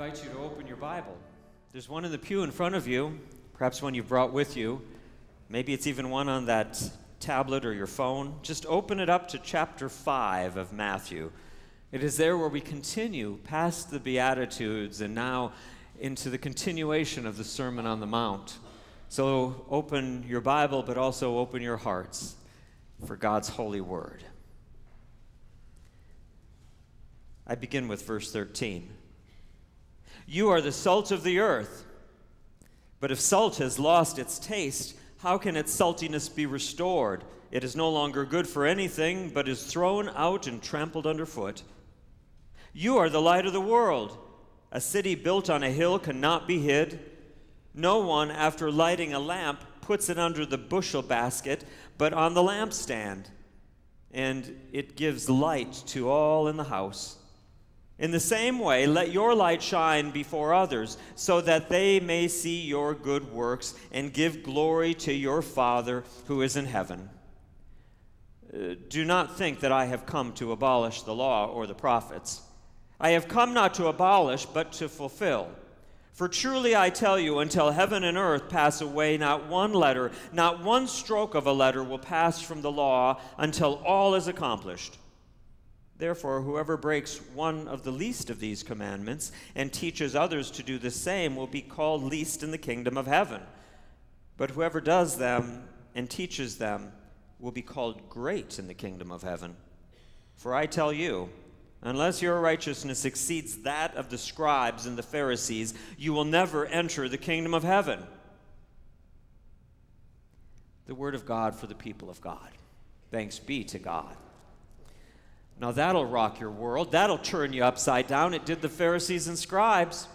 Invite you to open your Bible. There's one in the pew in front of you, perhaps one you've brought with you. Maybe it's even one on that tablet or your phone. Just open it up to chapter 5 of Matthew. It is there where we continue past the Beatitudes and now into the continuation of the Sermon on the Mount. So open your Bible, but also open your hearts for God's holy word. I begin with verse 13. You are the salt of the earth. But if salt has lost its taste, how can its saltiness be restored? It is no longer good for anything, but is thrown out and trampled underfoot. You are the light of the world. A city built on a hill cannot be hid. No one, after lighting a lamp, puts it under the bushel basket, but on the lampstand, and it gives light to all in the house. In the same way, let your light shine before others, so that they may see your good works and give glory to your Father who is in heaven. Uh, do not think that I have come to abolish the law or the prophets. I have come not to abolish, but to fulfill. For truly I tell you, until heaven and earth pass away, not one letter, not one stroke of a letter will pass from the law until all is accomplished. Therefore, whoever breaks one of the least of these commandments and teaches others to do the same will be called least in the kingdom of heaven. But whoever does them and teaches them will be called great in the kingdom of heaven. For I tell you, unless your righteousness exceeds that of the scribes and the Pharisees, you will never enter the kingdom of heaven. The word of God for the people of God. Thanks be to God. Now that'll rock your world. That'll turn you upside down. It did the Pharisees and scribes.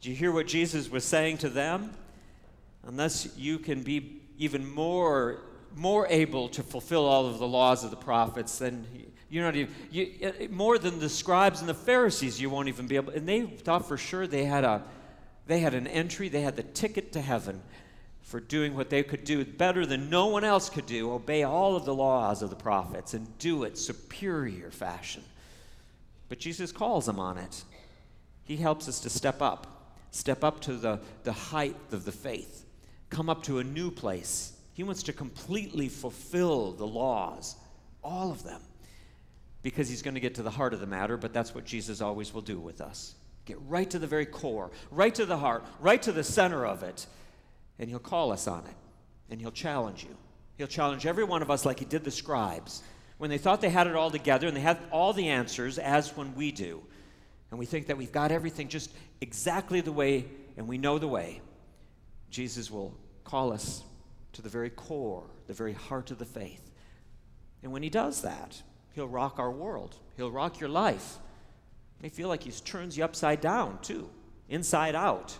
Did you hear what Jesus was saying to them? Unless you can be even more, more able to fulfill all of the laws of the prophets, then you're not even, you, uh, more than the scribes and the Pharisees, you won't even be able. And they thought for sure they had, a, they had an entry, they had the ticket to heaven for doing what they could do better than no one else could do obey all of the laws of the prophets and do it superior fashion. But Jesus calls them on it. He helps us to step up, step up to the, the height of the faith, come up to a new place. He wants to completely fulfill the laws, all of them, because he's going to get to the heart of the matter, but that's what Jesus always will do with us. Get right to the very core, right to the heart, right to the center of it and He'll call us on it, and He'll challenge you. He'll challenge every one of us like He did the scribes when they thought they had it all together and they had all the answers, as when we do. And we think that we've got everything just exactly the way, and we know the way. Jesus will call us to the very core, the very heart of the faith. And when He does that, He'll rock our world, He'll rock your life. It may feel like He turns you upside down, too, inside out.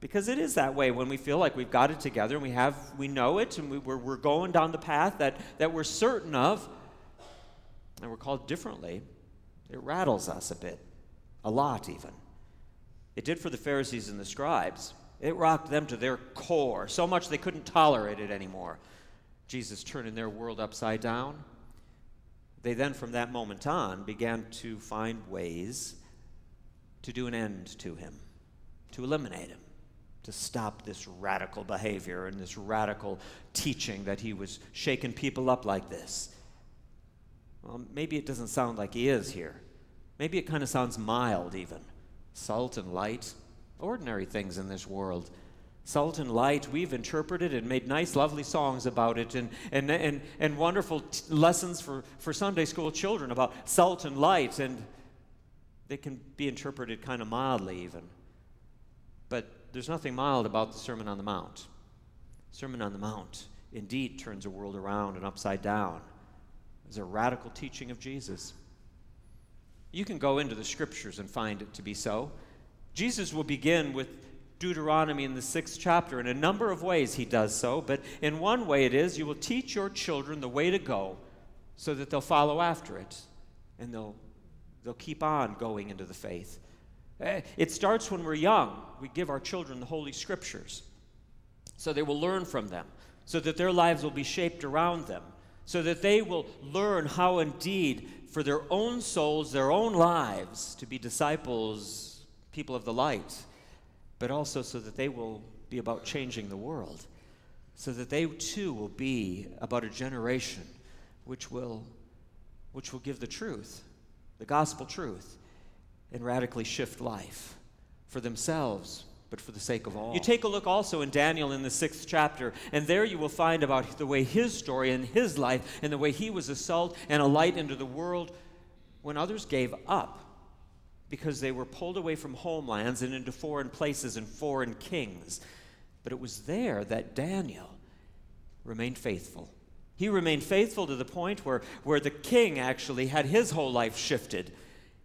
Because it is that way when we feel like we've got it together and we have we know it and we, we're, we're going down the path that, that we're certain of and we're called differently, it rattles us a bit, a lot even. It did for the Pharisees and the scribes. It rocked them to their core, so much they couldn't tolerate it anymore. Jesus turning their world upside down. They then, from that moment on, began to find ways to do an end to him, to eliminate him to stop this radical behavior and this radical teaching that he was shaking people up like this. Well, maybe it doesn't sound like he is here. Maybe it kind of sounds mild, even. Salt and light, ordinary things in this world. Salt and light, we've interpreted and made nice, lovely songs about it and, and, and, and wonderful lessons for, for Sunday school children about salt and light, and they can be interpreted kind of mildly, even. But there's nothing mild about the Sermon on the Mount. Sermon on the Mount indeed turns a world around and upside down. It's a radical teaching of Jesus. You can go into the scriptures and find it to be so. Jesus will begin with Deuteronomy in the sixth chapter. In a number of ways, he does so, but in one way it is you will teach your children the way to go so that they'll follow after it and they'll, they'll keep on going into the faith. Eh, it starts when we're young. We give our children the Holy Scriptures so they will learn from them, so that their lives will be shaped around them, so that they will learn how indeed, for their own souls, their own lives, to be disciples people of the light, but also so that they will be about changing the world, so that they too will be about a generation which will, which will give the truth, the gospel truth, and radically shift life for themselves, but for the sake of all. You take a look also in Daniel in the sixth chapter, and there you will find about the way his story and his life and the way he was a salt and a light into the world when others gave up because they were pulled away from homelands and into foreign places and foreign kings. But it was there that Daniel remained faithful. He remained faithful to the point where, where the king actually had his whole life shifted.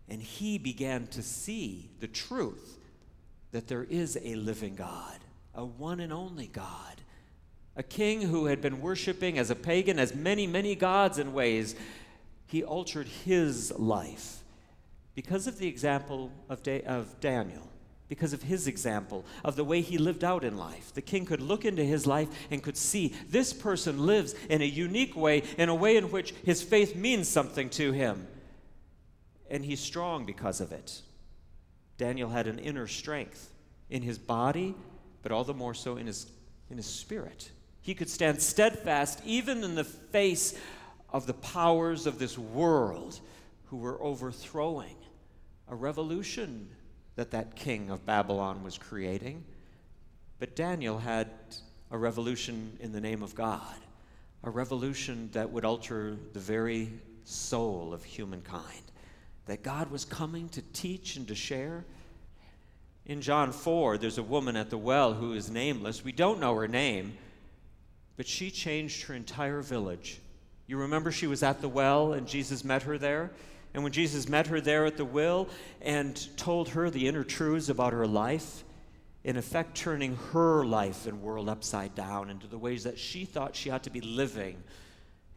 And he began to see the truth that there is a living God, a one and only God. A king who had been worshiping as a pagan, as many, many gods in ways, he altered his life because of the example of, da- of Daniel, because of his example of the way he lived out in life. The king could look into his life and could see this person lives in a unique way, in a way in which his faith means something to him. And he's strong because of it. Daniel had an inner strength in his body, but all the more so in his, in his spirit. He could stand steadfast even in the face of the powers of this world who were overthrowing a revolution that that king of Babylon was creating. But Daniel had a revolution in the name of God, a revolution that would alter the very soul of humankind, that God was coming to teach and to share. In John 4, there's a woman at the well who is nameless. We don't know her name, but she changed her entire village. You remember she was at the well and Jesus met her there? And when Jesus met her there at the will and told her the inner truths about her life, in effect turning her life and world upside down into the ways that she thought she ought to be living.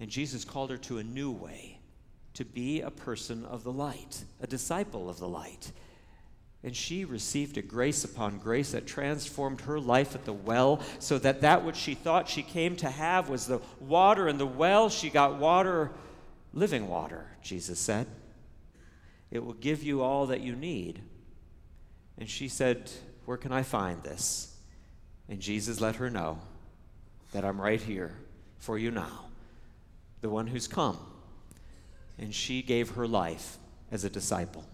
And Jesus called her to a new way, to be a person of the light, a disciple of the light. And she received a grace upon grace that transformed her life at the well, so that that which she thought she came to have was the water in the well. She got water, living water, Jesus said. It will give you all that you need. And she said, Where can I find this? And Jesus let her know that I'm right here for you now, the one who's come. And she gave her life as a disciple.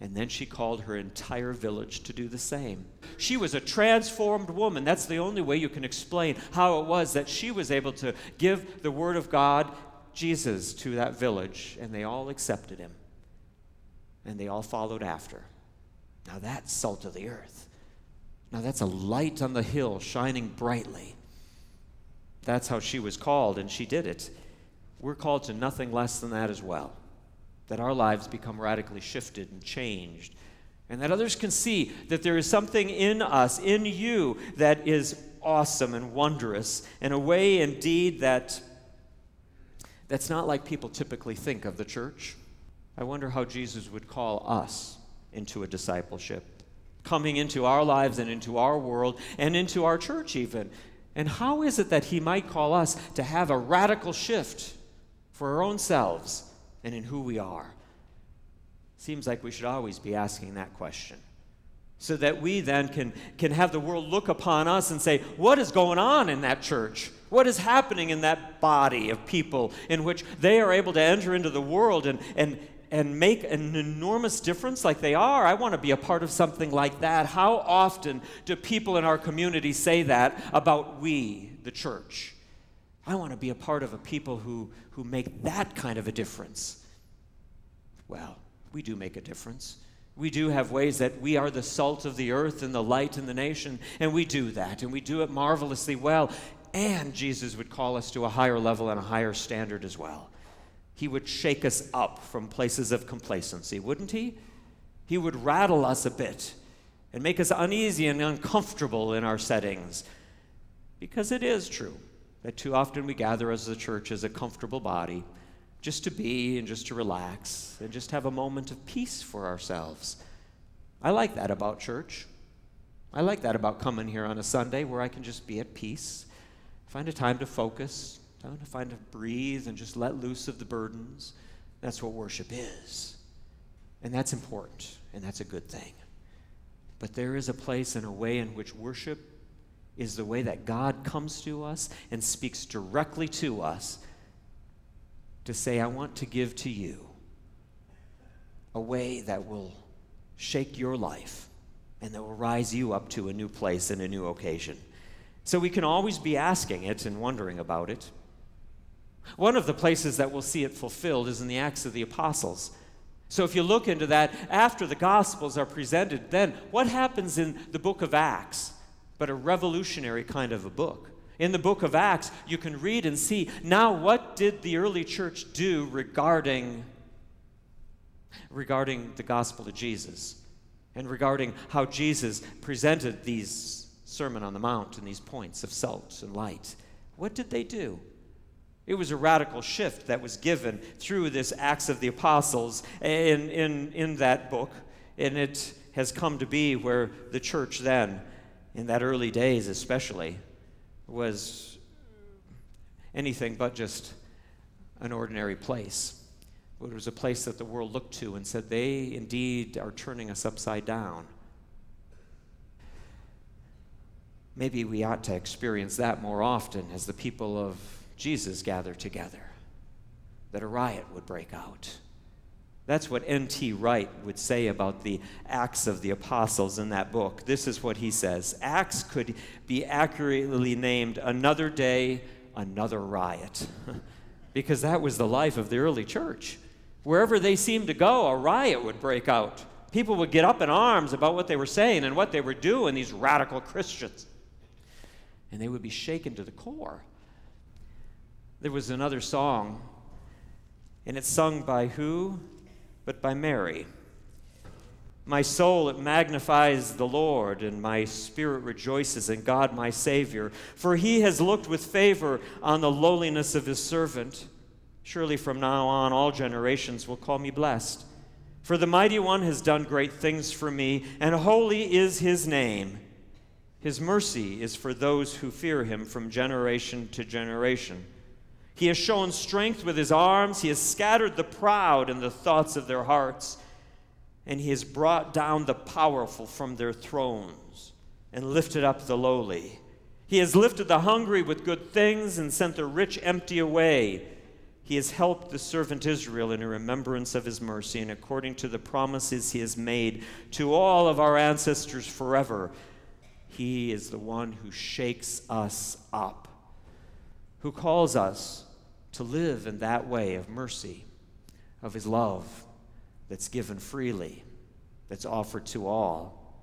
And then she called her entire village to do the same. She was a transformed woman. That's the only way you can explain how it was that she was able to give the Word of God, Jesus, to that village, and they all accepted him and they all followed after. Now that's salt of the earth. Now that's a light on the hill shining brightly. That's how she was called, and she did it. We're called to nothing less than that as well. That our lives become radically shifted and changed, and that others can see that there is something in us, in you, that is awesome and wondrous, in a way indeed that that's not like people typically think of the church. I wonder how Jesus would call us into a discipleship, coming into our lives and into our world and into our church, even. And how is it that he might call us to have a radical shift for our own selves and in who we are? Seems like we should always be asking that question. So that we then can, can have the world look upon us and say, What is going on in that church? What is happening in that body of people in which they are able to enter into the world and, and, and make an enormous difference like they are. I want to be a part of something like that. How often do people in our community say that about we, the church? I want to be a part of a people who, who make that kind of a difference. Well, we do make a difference. We do have ways that we are the salt of the earth and the light in the nation, and we do that, and we do it marvelously well. And Jesus would call us to a higher level and a higher standard as well. He would shake us up from places of complacency, wouldn't he? He would rattle us a bit and make us uneasy and uncomfortable in our settings. Because it is true that too often we gather as a church as a comfortable body just to be and just to relax and just have a moment of peace for ourselves. I like that about church. I like that about coming here on a Sunday where I can just be at peace, find a time to focus, Time to find to breathe and just let loose of the burdens. That's what worship is. And that's important, and that's a good thing. But there is a place and a way in which worship is the way that God comes to us and speaks directly to us to say, I want to give to you a way that will shake your life and that will rise you up to a new place and a new occasion. So we can always be asking it and wondering about it. One of the places that we'll see it fulfilled is in the Acts of the Apostles. So if you look into that, after the Gospels are presented, then what happens in the book of Acts? But a revolutionary kind of a book. In the book of Acts, you can read and see now what did the early church do regarding, regarding the gospel of Jesus and regarding how Jesus presented these Sermon on the Mount and these points of salt and light. What did they do? It was a radical shift that was given through this Acts of the Apostles in, in, in that book. And it has come to be where the church then, in that early days especially, was anything but just an ordinary place. It was a place that the world looked to and said, they indeed are turning us upside down. Maybe we ought to experience that more often as the people of Jesus gather together, that a riot would break out. That's what N.T. Wright would say about the Acts of the Apostles in that book. This is what he says Acts could be accurately named Another Day, Another Riot, because that was the life of the early church. Wherever they seemed to go, a riot would break out. People would get up in arms about what they were saying and what they were doing, these radical Christians. And they would be shaken to the core. There was another song, and it's sung by who? But by Mary. My soul, it magnifies the Lord, and my spirit rejoices in God my Savior, for he has looked with favor on the lowliness of his servant. Surely from now on, all generations will call me blessed. For the mighty one has done great things for me, and holy is his name. His mercy is for those who fear him from generation to generation. He has shown strength with his arms. He has scattered the proud in the thoughts of their hearts. And he has brought down the powerful from their thrones and lifted up the lowly. He has lifted the hungry with good things and sent the rich empty away. He has helped the servant Israel in a remembrance of his mercy and according to the promises he has made to all of our ancestors forever. He is the one who shakes us up, who calls us to live in that way of mercy, of His love that's given freely, that's offered to all.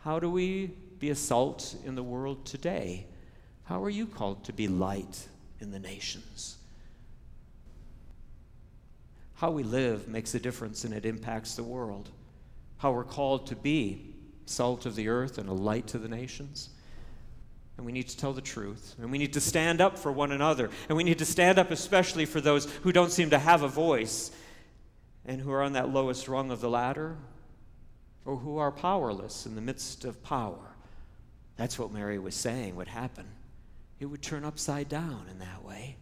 How do we be a salt in the world today? How are you called to be light in the nations? How we live makes a difference and it impacts the world. How we're called to be salt of the earth and a light to the nations and we need to tell the truth. And we need to stand up for one another. And we need to stand up especially for those who don't seem to have a voice and who are on that lowest rung of the ladder or who are powerless in the midst of power. That's what Mary was saying would happen. It would turn upside down in that way.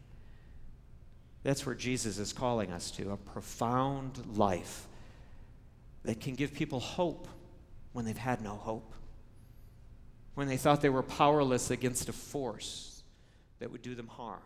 That's where Jesus is calling us to a profound life that can give people hope when they've had no hope when they thought they were powerless against a force that would do them harm,